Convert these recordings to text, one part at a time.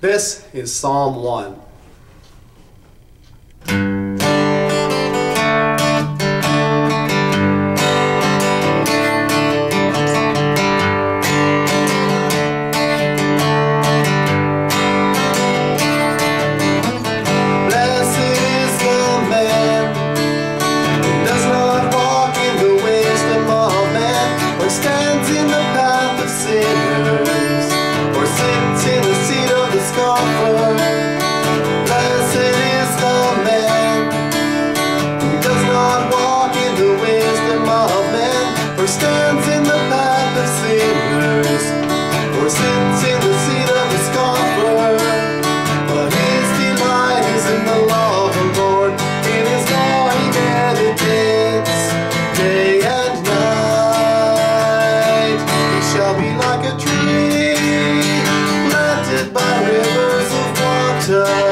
This is Psalm 1. by rivers of water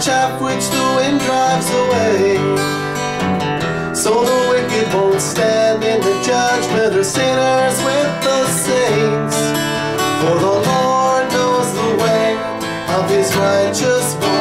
chaff which the wind drives away. So the wicked won't stand in the judgment of sinners with the saints. For the Lord knows the way of his righteous ones.